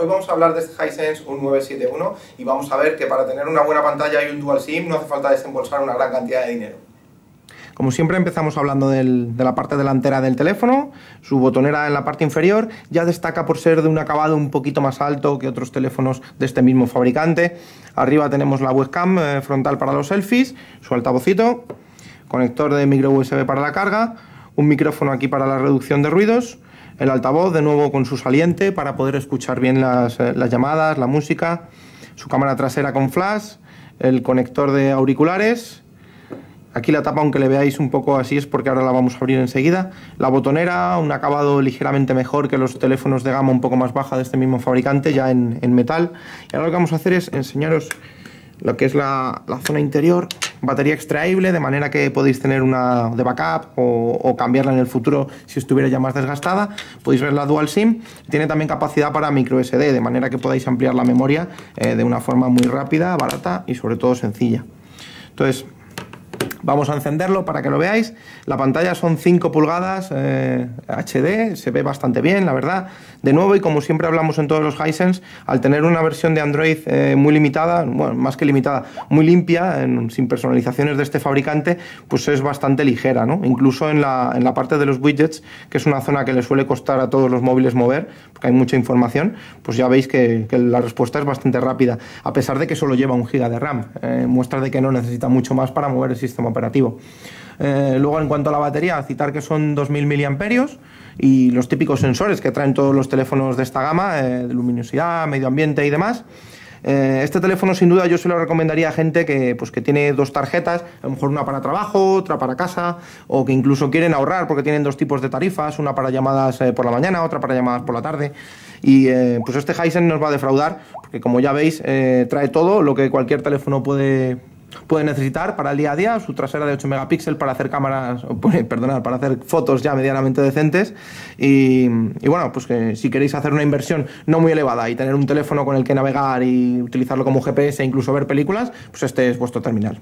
Hoy vamos a hablar de este Hisense un 971 y vamos a ver que para tener una buena pantalla y un dual SIM no hace falta desembolsar una gran cantidad de dinero. Como siempre empezamos hablando de la parte delantera del teléfono, su botonera en la parte inferior ya destaca por ser de un acabado un poquito más alto que otros teléfonos de este mismo fabricante. Arriba tenemos la webcam eh, frontal para los selfies, su altavocito, conector de micro USB para la carga, un micrófono aquí para la reducción de ruidos, el altavoz de nuevo con su saliente para poder escuchar bien las, eh, las llamadas, la música, su cámara trasera con flash, el conector de auriculares, Aquí la tapa, aunque le veáis un poco así, es porque ahora la vamos a abrir enseguida. La botonera, un acabado ligeramente mejor que los teléfonos de gama un poco más baja de este mismo fabricante, ya en, metal. Y ahora lo que vamos a hacer es enseñaros lo que es la, zona interior. Batería extraíble, de manera que podéis tener una de backup o, cambiarla en el futuro si estuviera ya más desgastada. Podéis ver la Dual SIM. Tiene también capacidad para micro SD, de manera que podáis ampliar la memoria eh, de una forma muy rápida, barata y sobre todo sencilla. Entonces, Vamos a encenderlo para que lo veáis. La pantalla son 5 pulgadas HD, eh, se ve bastante bien, la verdad. De nuevo, y como siempre hablamos en todos los Hisense, al tener una versión de Android eh, muy limitada, bueno, más que limitada, muy limpia, sin personalizaciones de este fabricante, pues es bastante ligera, ¿no? Incluso en la, en la parte de los widgets, que es una zona que le suele costar a todos los móviles mover, porque hay mucha información, pues ya veis que, la respuesta es bastante rápida, a pesar de que solo lleva un giga de RAM. Eh, muestra de que no necesita mucho más para mover el sistema operativo. Eh, luego, en cuanto a la batería, citar que son 2.000 miliamperios y los típicos sensores que traen todos los teléfonos de esta gama, eh, de luminosidad, medio ambiente y demás. Eh, este teléfono sin duda yo se lo recomendaría a gente que, pues, que tiene dos tarjetas, a lo mejor una para trabajo, otra para casa, o que incluso quieren ahorrar porque tienen dos tipos de tarifas, una para llamadas por la mañana, otra para llamadas por la tarde. Y pues este Hisense nos va a defraudar, porque como ya veis, trae todo lo que cualquier teléfono puede, puede necesitar para el día a día, su trasera de 8 megapíxeles para hacer cámaras, perdonad, para hacer fotos ya medianamente decentes y, bueno, pues que si queréis hacer una inversión no muy elevada y tener un teléfono con el que navegar y utilizarlo como GPS e incluso ver películas, pues este es vuestro terminal.